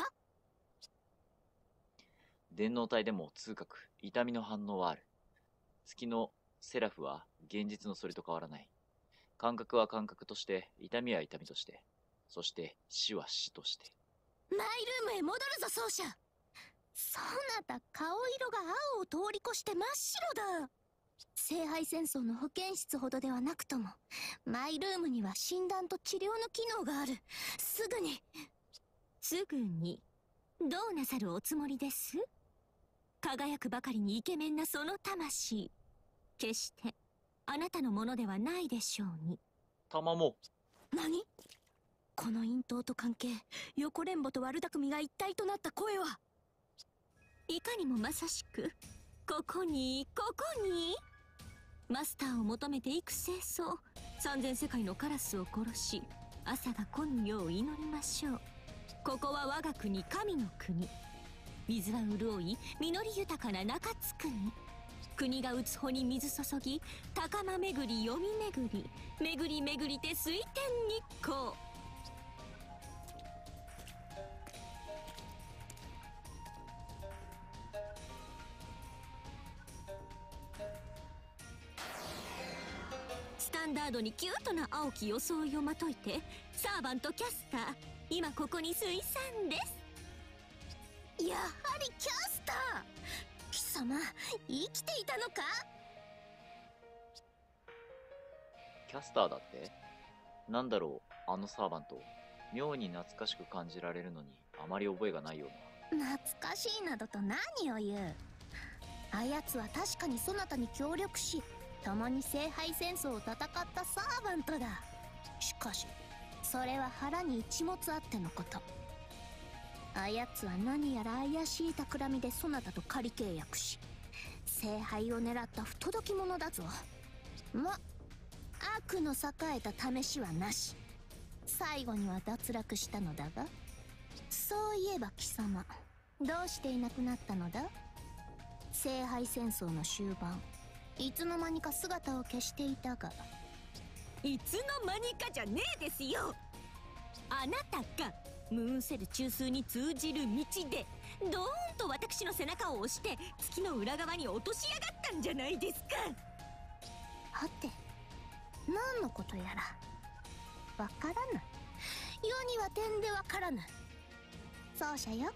電脳体でも痛覚、痛みの反応はある。月のセラフは現実のそれと変わらない。感覚は感覚として、痛みは痛みとして、そして死は死として。マイルームへ戻るぞ奏者。そなた顔色が青を通り越して真っ白だ。聖杯戦争の保健室ほどではなくともマイルームには診断と治療の機能がある。すぐに。すぐにどうなさるおつもりです？輝くばかりにイケメンなその魂。決してあなたのものではないでしょうに。玉も、何？この陰頭と関係横連母と悪巧みが一体となった声は。いかにもまさしくここにここに。マスターを求めて幾清掃三千世界のカラスを殺し朝が来ぬよう祈りましょう。ここは我が国神の国。水は潤い実り豊かな中津国国が打つ穂に水注ぎ高間巡り読み巡り巡り巡りて水天日光。スタンダードにキュートな青き装いをまといてサーバントキャスター今ここに水産です。生きていたのか？キャスターだって？なんだろう、あのサーバント。妙に懐かしく感じられるのに、あまり覚えがないような。懐かしいなどと何を言う？あやつは確かにそなたに協力し共に聖杯戦争を戦ったサーバントだ。しかしそれは腹に一物あってのことあやつは何やら怪しい企みでそなたと仮契約し聖杯を狙った不届き者だぞ。ま悪の栄えた試しはなし。最後には脱落したのだがそういえば貴様どうしていなくなったのだ？聖杯戦争の終盤いつの間にか姿を消していたが。いつの間にかじゃねえですよ。あなたがムーンセル中枢に通じる道でドーンと私の背中を押して月の裏側に落としやがったんじゃないですか。はて何のことやらわからぬ。世には点でわからぬ。奏者よ。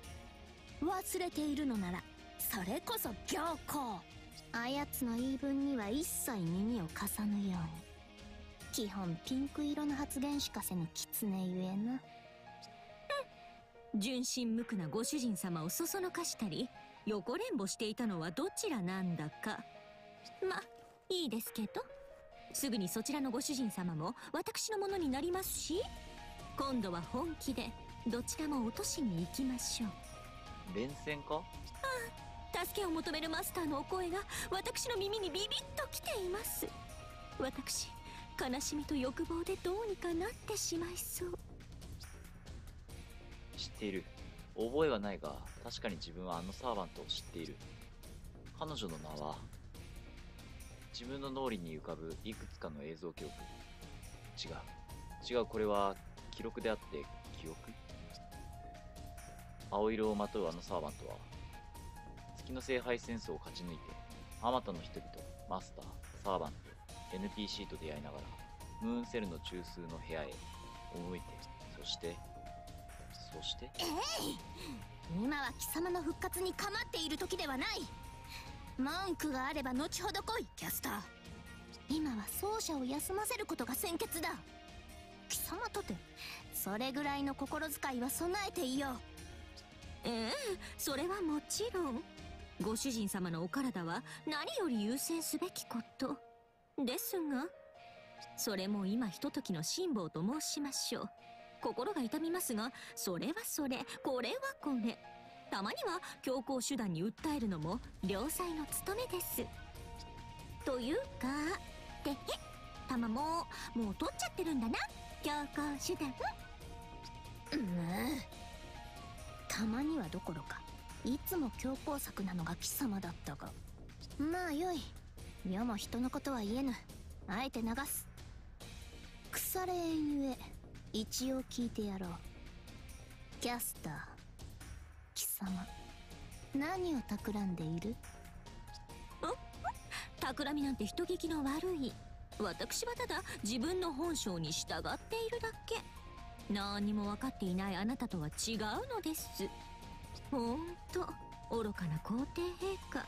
忘れているのならそれこそ行幸。あやつの言い分には一切耳を貸さぬように。基本ピンク色の発言しかせぬ狐ゆえな。純真無垢なご主人様をそそのかしたり横連母していたのはどちらなんだか。まいいですけど。すぐにそちらのご主人様も私のものになりますし今度は本気でどちらも落としに行きましょう。連戦か？助けを求めるマスターのお声が私の耳にビビッときています。私悲しみと欲望でどうにかなってしまいそう知っている。覚えはないが、確かに自分はあのサーバントを知っている。彼女の名は、自分の脳裏に浮かぶいくつかの映像記録。違う。違う、これは記録であって記憶？青色をまとうあのサーバントは、月の聖杯戦争を勝ち抜いて、あまたの人々、マスター、サーバント、NPC と出会いながら、ムーンセルの中枢の部屋へ赴いて、そして、そして、今は貴様の復活に構っている時ではない。文句があれば後ほど来いキャスター。今は奏者を休ませることが先決だ。貴様とてそれぐらいの心遣いは備えていよう。ええそれはもちろん。ご主人様のお体は何より優先すべきこと。ですがそれも今ひとときの辛抱と申しましょう心が痛みますがそれはそれこれはこれ。たまには強硬手段に訴えるのも良妻の務めです。というかてへ玉ももう取っちゃってるんだな。強硬手段。うむ。たまにはどころかいつも強硬策なのが貴様だったが。まあよい。世も人のことは言えぬ。あえて流す。腐れ縁ゆえ。一応聞いてやろう。キャスター。貴様。何を企んでいる？企みなんて人聞きの悪い。私はただ自分の本性に従っているだけ。何にも分かっていないあなたとは違うのです。ほんと愚かな皇帝陛下。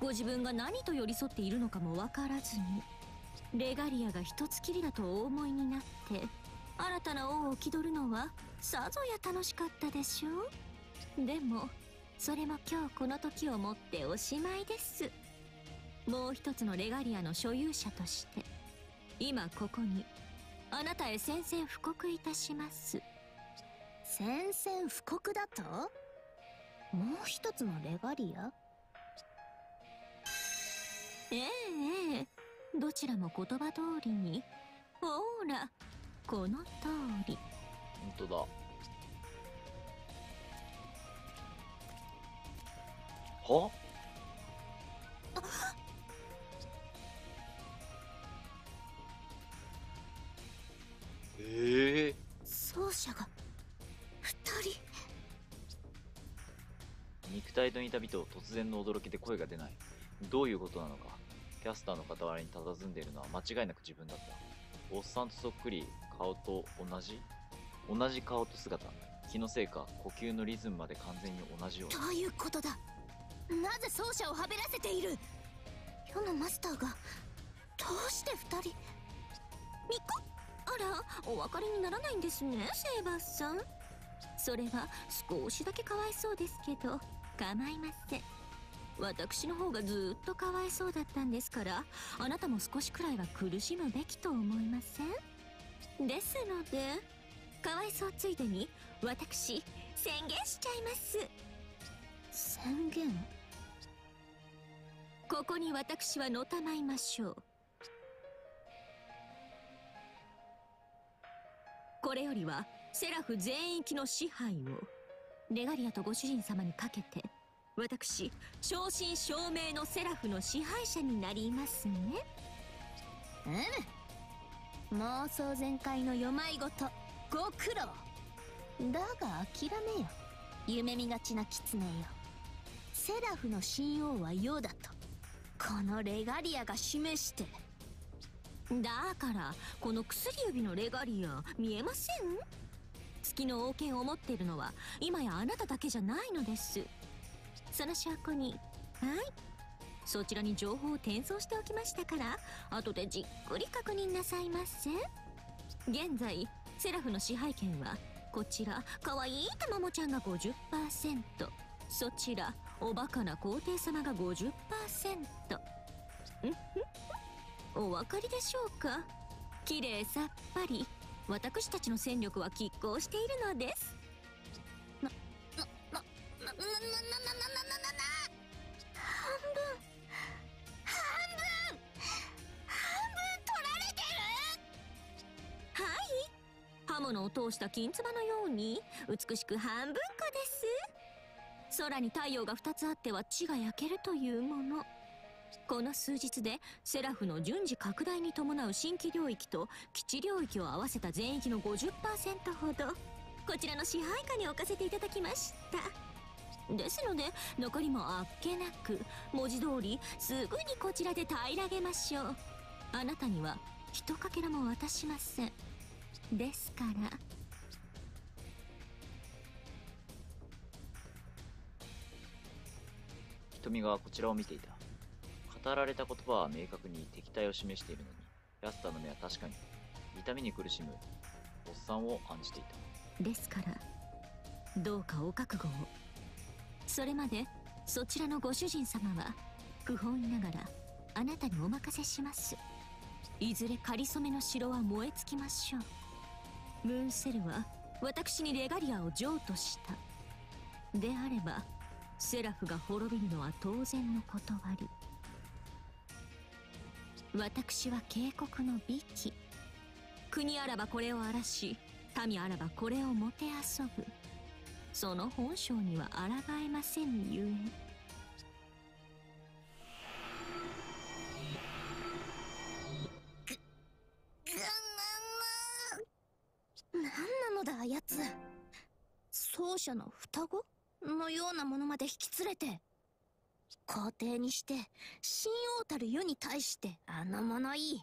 ご自分が何と寄り添っているのかも分からずにレガリアが一つきりだとお思いになって。新たな王を気取るのはさぞや楽しかったでしょう。でもそれも今日この時をもっておしまいです。もう一つのレガリアの所有者として今ここにあなたへ宣戦布告いたします。宣戦布告だと？もう一つのレガリア？ええええ。どちらも言葉通りにほらこの通り。本当だ。は？ええ。奏者が二人。肉体と似た美と突然の驚きで声が出ない。どういうことなのか。キャスターの傍らに佇んでいるのは間違いなく自分だった。おっさんとそっくり顔と同じ？同じ顔と姿。気のせいか呼吸のリズムまで完全に同じようなどういうことだ。なぜ奏者をはべらせている？世のマスターがどうして二人？みこあらお分かりにならないんですねセーバーさん。それは少しだけかわいそうですけど構いません。私の方がずっとかわいそうだったんですからあなたも少しくらいは苦しむべきと思いません？ですのでかわいそうついでに私宣言しちゃいます。宣言？ここに私はのたまいましょう。これよりはセラフ全域の支配をレガリアとご主人様にかけて私正真正銘のセラフの支配者になりますね。うむ妄想全開の世まいごとご苦労。だが諦めよ。夢見がちな狐よ。セラフの神王は世だと。このレガリアが示して。だからこの薬指のレガリア見えません？月の王権を持っているのは今やあなただけじゃないのです。その証拠に。はい。そちらに情報を転送しておきましたから後でじっくり確認なさいませ。現在セラフの支配権はこちら可愛いいたまもちゃんが50%そちらおバカな皇帝様が50%お分かりでしょうか？綺麗さっぱり。私たちの戦力は拮抗しているのです。ななななななななな半分刃物を通した金唾のように美しく半分こです。空に太陽が2つあっては地が焼けるというもの。この数日でセラフの順次拡大に伴う新規領域と基地領域を合わせた全域の50%ほど。こちらの支配下に置かせていただきました。ですので残りもあっけなく文字通りすぐにこちらで平らげましょう。あなたには一かけらも渡しません。ですから。瞳がこちらを見ていた。語られた言葉は明確に敵対を示しているのにキャスターの目は確かに痛みに苦しむおっさんを案じていた。ですからどうかお覚悟を。それまでそちらのご主人様は不本意ながらあなたにお任せします。いずれかりそめの城は燃え尽きましょうムーンセルは私にレガリアを譲渡した。であればセラフが滅びるのは当然の断り。私は警告の美紀国あらばこれを荒らし民あらばこれをもてあそぶ。その本性には抗えませんゆえ。者の双子？のようなものまで引き連れて皇帝にして神王たる世に対してあの物言い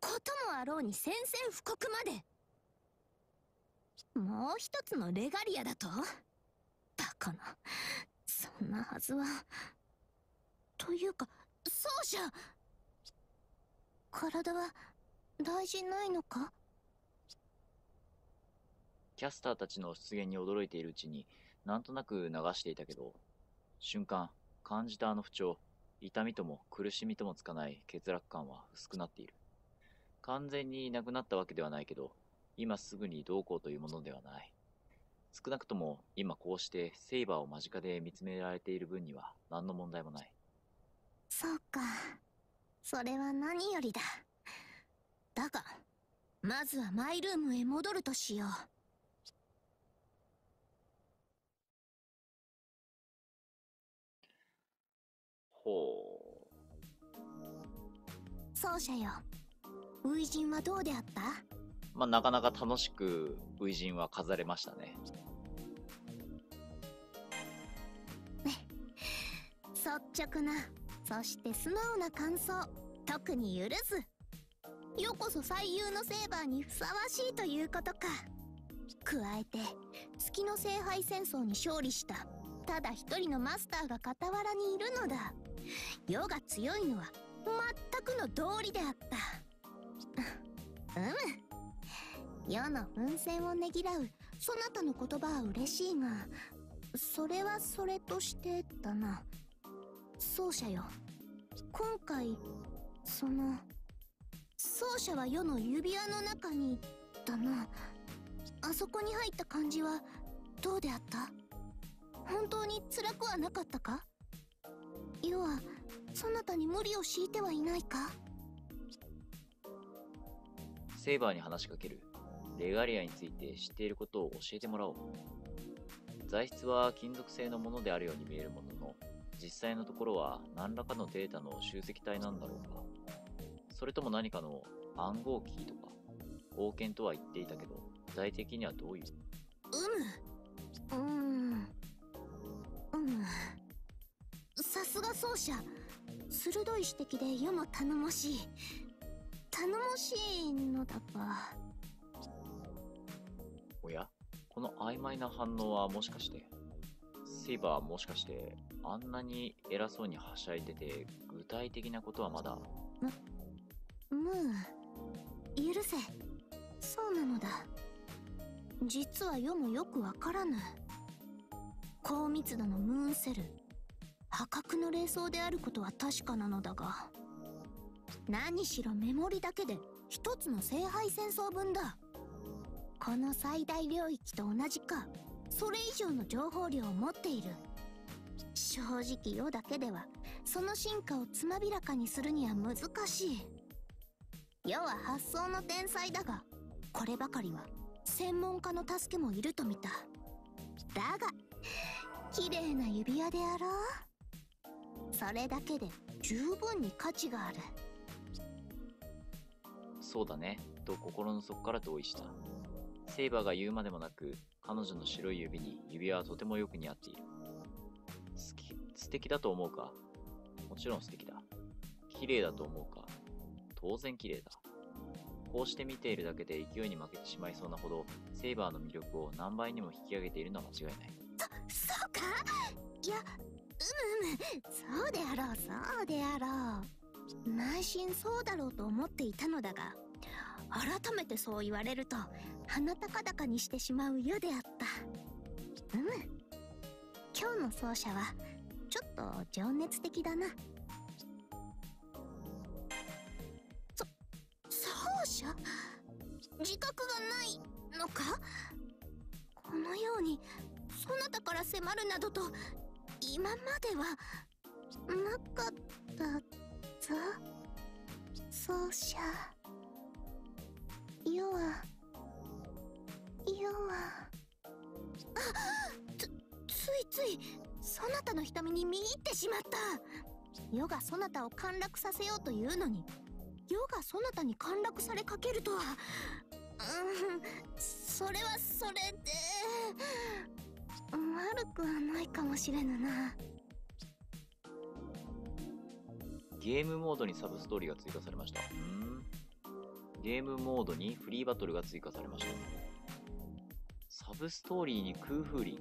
こともあろうに宣戦布告まで。もう一つのレガリアだと？バカな。そんなはずは。というか奏者体は大事ないのか？キャスターたちの出現に驚いているうちになんとなく流していたけど瞬間感じたあの不調痛みとも苦しみともつかない欠落感は薄くなっている。完全になくなったわけではないけど今すぐにどうこうというものではない。少なくとも今こうしてセイバーを間近で見つめられている分には何の問題もない。そうか。それは何よりだ。だがまずはマイルームへ戻るとしよう。ほ奏者よ。初陣はどうであった？うまあなかなか楽しく初陣は飾れましたね。率直なそして素直な感想。特に許す。よこそ最優のセーバーにふさわしいということか。加えて月の聖杯戦争に勝利したただ一人のマスターが傍らにいるのだ世が強いのは全くの道理であった。うむ世の奮戦をねぎらうそなたの言葉は嬉しいがそれはそれとしてだな。奏者よ。今回その奏者は世の指輪の中にだな。あそこに入った感じはどうであった？本当に辛くはなかったか？世はそなたに無理を強いてはいないか？セイバーに話しかけるレガリアについて知っていることを教えてもらおう。材質は金属製のものであるように見えるものの実際のところは何らかのデータの集積体なんだろうか。それとも何かの暗号キーとか冒険とは言っていたけど具体的にはどういう？うむうん奏者。鋭い指摘で世も頼もしい。頼もしいのだが。おや？この曖昧な反応はもしかしてセイバーはもしかしてあんなに偉そうにはしゃいでて具体的なことはまだ？ムー許せ。そうなのだ。実は世もよくわからぬ。高密度のムーンセル破格の霊装であることは確かなのだが何しろメモリだけで一つの聖杯戦争分だ。この最大領域と同じかそれ以上の情報量を持っている。正直世だけではその進化をつまびらかにするには難しい。世は発想の天才だがこればかりは専門家の助けもいると見た。だが綺麗な指輪であろう。それだけで十分に価値がある。そうだね。と心の底から同意した。セイバーが言うまでもなく彼女の白い指に指輪はとてもよく似合っている。好き素敵だと思うか？もちろん素敵だ。綺麗だと思うか？当然綺麗だ。こうして見ているだけで勢いに負けてしまいそうなほどセイバーの魅力を何倍にも引き上げているのは間違いない。そうか？いやううむそうであろうそうであろう。内心そうだろうと思っていたのだが改めてそう言われると鼻高々にしてしまう世であった。うむ今日の奏者はちょっと情熱的だな。そ奏者？自覚がないのか？このようにそなたから迫るなどと今まではなかったぞ。奏者世は世は。あつついついそなたの瞳に見入ってしまった。世がそなたを陥落させようというのに。世がそなたに陥落されかけるとは。うん。そそれはそれで。悪くはないかもしれぬなゲームモードにサブストーリーが追加されました。うんゲームモードにフリーバトルが追加されました。サブストーリーに空風林。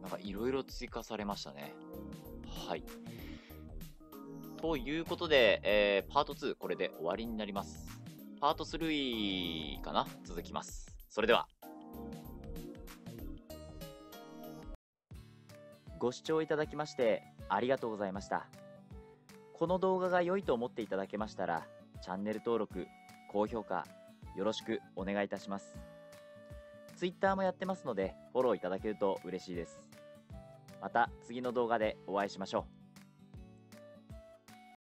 なんかいろいろ追加されましたね。はい。ということで、えーパート2これで終わりになります。パート3かな？続きます。それでは。ご視聴いただきましてありがとうございました。この動画が良いと思っていただけましたら、チャンネル登録、高評価、よろしくお願いいたします。Twitter もやってますので、フォローいただけると嬉しいです。また次の動画でお会いしましょう。